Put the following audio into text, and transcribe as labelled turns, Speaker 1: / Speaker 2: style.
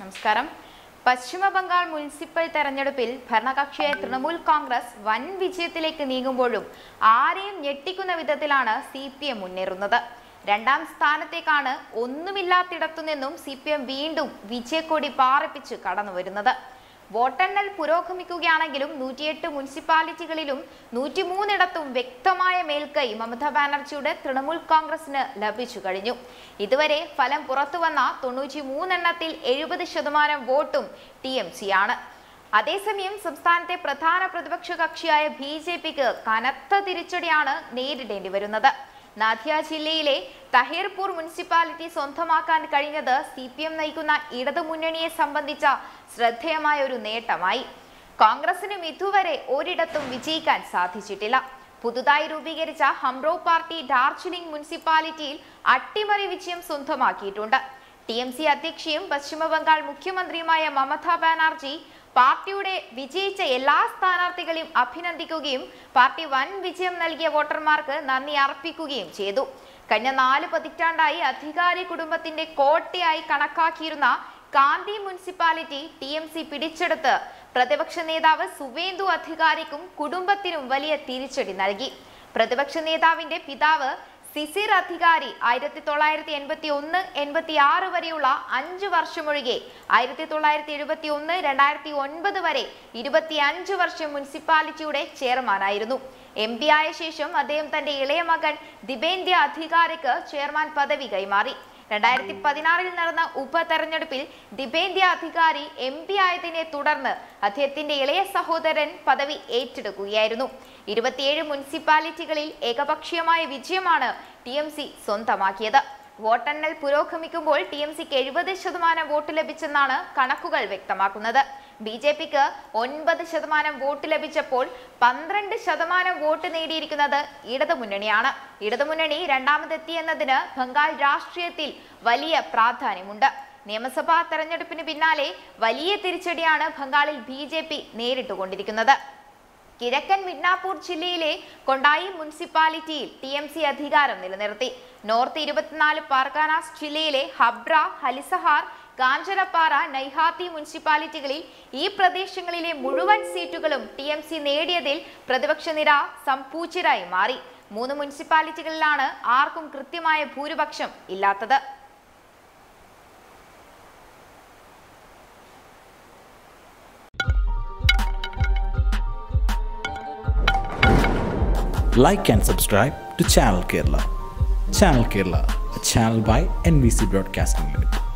Speaker 1: നമസ്കാരം. പശ്ചിമ ബംഗാൾ മുനിസിപ്പൽ തെരഞ്ഞെടുപ്പിൽ ഭരണകക്ഷിയായ തൃണമൂൽ കോൺഗ്രസ് വൻ വിജയത്തിലേക്ക് നീങ്ങുമ്പോഴും ആരെയും ഞെട്ടിക്കുന്ന വിധത്തിലാണ് സി പി എം മുന്നേറുന്നത്. രണ്ടാം സ്ഥാനത്തേക്കാണ് ഒന്നുമില്ലാത്തിടത്തു നിന്നും സി പി എം വീണ്ടും വിജയക്കൊടി പാറിപ്പിച്ച് കടന്നു വരുന്നത് വോട്ടെണ്ണൽ പുരോഗമിക്കുകയാണെങ്കിലും നൂറ്റിയെട്ട് മുനിസിപ്പാലിറ്റികളിലും നൂറ്റിമൂന്നിടത്തും വ്യക്തമായ മേൽക്കൈ മമതാ ബാനർജിയുടെ തൃണമൂൽ കോൺഗ്രസിന് ലഭിച്ചു കഴിഞ്ഞു. ഇതുവരെ ഫലം പുറത്തുവന്ന തൊണ്ണൂറ്റി മൂന്നെണ്ണത്തിൽ എഴുപത് ശതമാനം വോട്ടും ടി എം സി ആണ് അതേസമയം സംസ്ഥാനത്തെ പ്രധാന പ്രതിപക്ഷ കക്ഷിയായ ബി ജെ പിക്ക് കനത്ത തിരിച്ചടിയാണ് നേരിടേണ്ടി വരുന്നത്. നാഥിയ ജില്ലയിലെ തഹീർപൂർ മുനിസിപ്പാലിറ്റി സ്വന്തമാക്കാൻ കഴിഞ്ഞത് സി പി എം നയിക്കുന്ന ഇടതുമുന്നണിയെ സംബന്ധിച്ച ശ്രദ്ധേയമായ ഒരു നേട്ടമായി. കോൺഗ്രസിനും ഇതുവരെ ഒരിടത്തും വിജയിക്കാൻ സാധിച്ചിട്ടില്ല. പുതുതായി രൂപീകരിച്ച ഹംറോ പാർട്ടി ഡാർജിലിംഗ് മുനിസിപ്പാലിറ്റിയിൽ അട്ടിമറി വിജയം സ്വന്തമാക്കിയിട്ടുണ്ട്. ടി എം സി അധ്യക്ഷയും പശ്ചിമബംഗാൾ മുഖ്യമന്ത്രിയുമായ മമതാ ബാനർജി പാർട്ടിയുടെ വിജയിച്ച എല്ലാ സ്ഥാനാർത്ഥികളെയും അഭിനന്ദിക്കുകയും പാർട്ടി വൻ വിജയം നൽകിയ വോട്ടർമാർക്ക് നന്ദി അർപ്പിക്കുകയും ചെയ്തു. കഴിഞ്ഞ നാല് പതിറ്റാണ്ടായി അധികാരി കുടുംബത്തിന്റെ കോട്ടയായി കണക്കാക്കിയിരുന്ന Kanthi municipality T M C പിടിച്ചെടുത്ത് പ്രതിപക്ഷ നേതാവ് സുവേന്ദു അധികാരിക്കും കുടുംബത്തിനും വലിയ തിരിച്ചടി നൽകി. പ്രതിപക്ഷ നേതാവിന്റെ പിതാവ് സിസിർ അധികാരി ആയിരത്തി തൊള്ളായിരത്തി എൺപത്തി ഒന്ന് എൺപത്തി ആറ് വരെയുള്ള അഞ്ച് വർഷമൊഴികെ ആയിരത്തി തൊള്ളായിരത്തി എഴുപത്തി ഒന്ന് രണ്ടായിരത്തി ഒൻപത് വരെ ഇരുപത്തി അഞ്ച് വർഷം മുനിസിപ്പാലിറ്റിയുടെ ചെയർമാനായിരുന്നു. എം പി ആയ ശേഷം അദ്ദേഹം തന്റെ ഇളയ മകൻ ദിബേന്ദ്യ അധികാരിക്ക് ചെയർമാൻ പദവി കൈമാറി. രണ്ടായിരത്തി പതിനാറിൽ നടന്ന ഉപതെരഞ്ഞെടുപ്പിൽ ദിപേന്ദ്യ അധികാരി എം പി ആയതിനെ തുടർന്ന് അദ്ദേഹത്തിന്റെ ഇളയ സഹോദരൻ പദവി ഏറ്റെടുക്കുകയായിരുന്നു. ഇരുപത്തിയേഴ് മുനിസിപ്പാലിറ്റികളിൽ ഏകപക്ഷീയമായ വിജയമാണ് ടി സ്വന്തമാക്കിയത്. വോട്ടെണ്ണൽ പുരോഗമിക്കുമ്പോൾ ടി എം സിക്ക് എഴുപത് ശതമാനം വോട്ട് ലഭിച്ചെന്നാണ് കണക്കുകൾ വ്യക്തമാക്കുന്നത്. ബി ജെ പിക്ക് ഒൻപത് ശതമാനം വോട്ട് ലഭിച്ചപ്പോൾ പന്ത്രണ്ട് ശതമാനം വോട്ട് നേടിയിരിക്കുന്നത് ഇടതുമുന്നണിയാണ്. ഇടതുമുന്നണി രണ്ടാമതെത്തിയെന്നതിന് ബംഗാൾ രാഷ്ട്രീയത്തിൽ വലിയ പ്രാധാന്യമുണ്ട്. നിയമസഭാ തെരഞ്ഞെടുപ്പിന് പിന്നാലെ വലിയ തിരിച്ചടിയാണ് ബംഗാളിൽ ബി നേരിട്ടുകൊണ്ടിരിക്കുന്നത്. കിഴക്കൻ മിഡ്നാപൂർ ജില്ലയിലെ കൊണ്ടായി മുനിസിപ്പാലിറ്റിയിൽ ടി എം സി അധികാരം നിലനിർത്തി. നോർത്ത് ഇരുപത്തിനാല് പാർക്കാനാസ് ജില്ലയിലെ ഹബ്ര ഹലിസഹാർ കാഞ്ചനപ്പാറ നൈഹാത്തി മുനിസിപ്പാലിറ്റികളിൽ ഈ പ്രദേശങ്ങളിലെ മുഴുവൻ സീറ്റുകളും ടി എം സി നേടിയതിൽ പ്രതിപക്ഷ നിര സംപൂച്ചിരായി മാറി. മൂന്ന് മുനിസിപ്പാലിറ്റികളിലാണ് ആർക്കും കൃത്യമായ ഭൂരിപക്ഷം ഇല്ലാത്തത്.
Speaker 2: Like and subscribe to Channel Kerala. Channel Kerala, a channel by NBC Broadcasting Limited.